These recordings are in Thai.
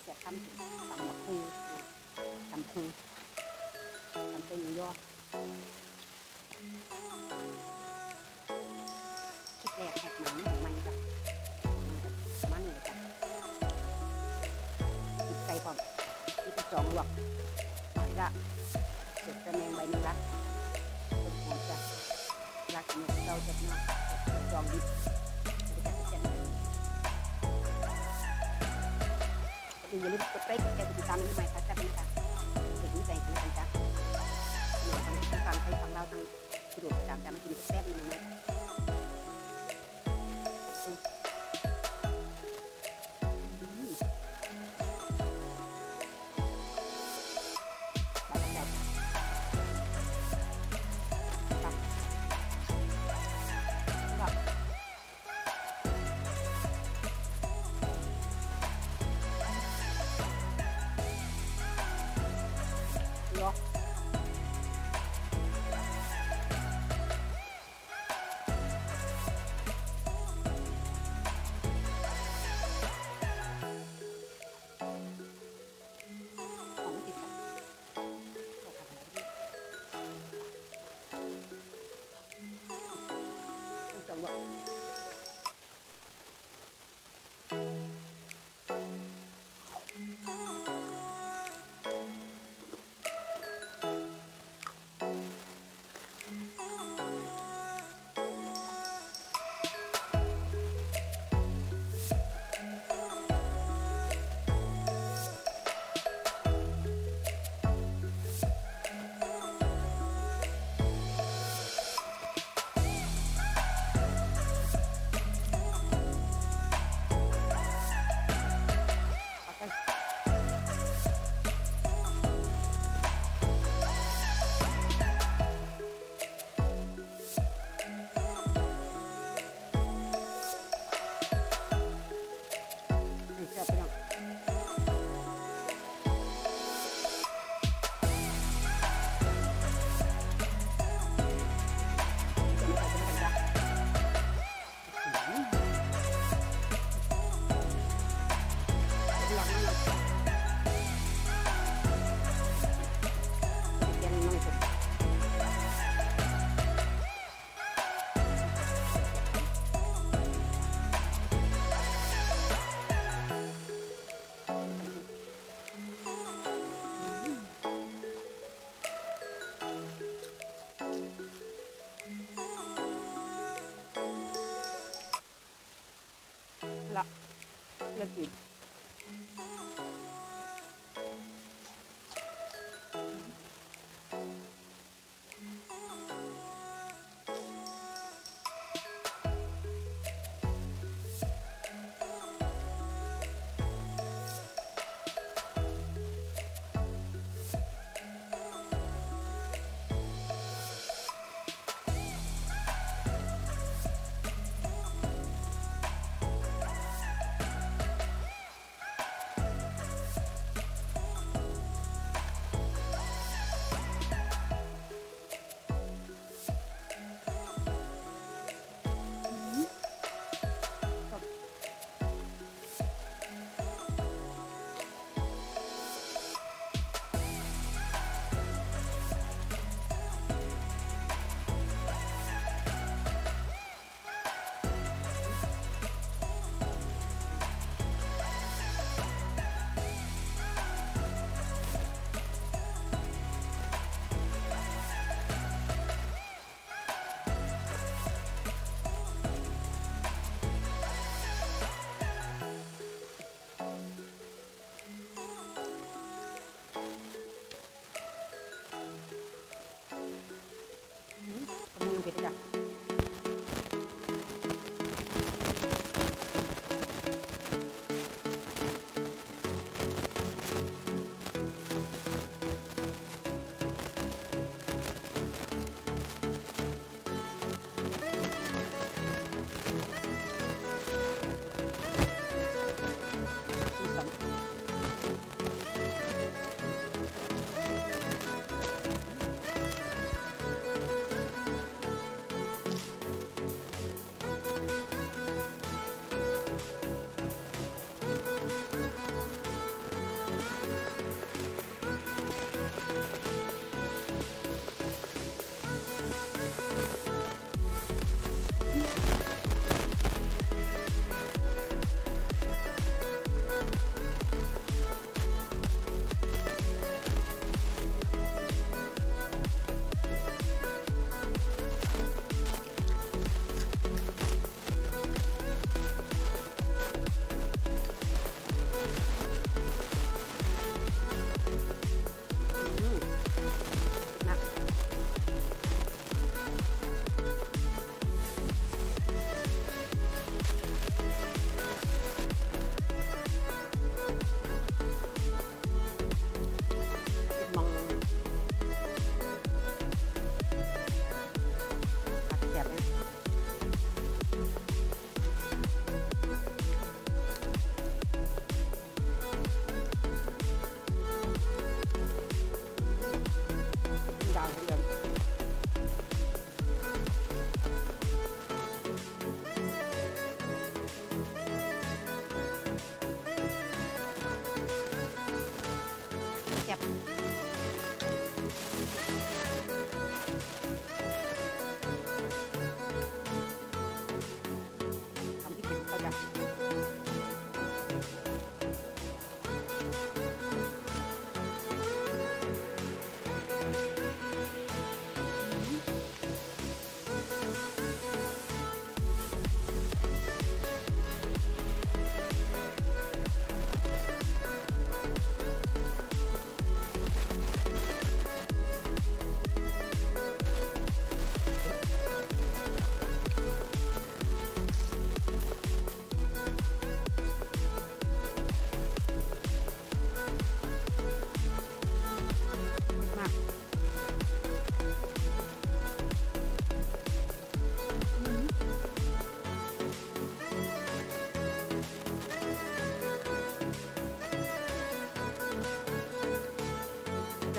เสียทำถึงตำบักคูตำคูตำเป็นยอดคิดแรกแหกหนังของมันจ้ะมันเลยจ้ะติดใจพร้อมนี่ก็จองหลวกละเสร็จจะแมงใบนึงละเป็นหอมจ้ะรักเนี่ยเราจะมาจองดิบ อย่าลืมกดไลค์กดแชร์กดติดตามนี้ใหม่ค่ะจ้าเป็นค่ะเป็นนิสัยกันจ้าหนูทำให้ฟังให้ฟังเราทางสะดวกตามจำมกินแซ่บๆนึงนะ เ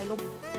ใ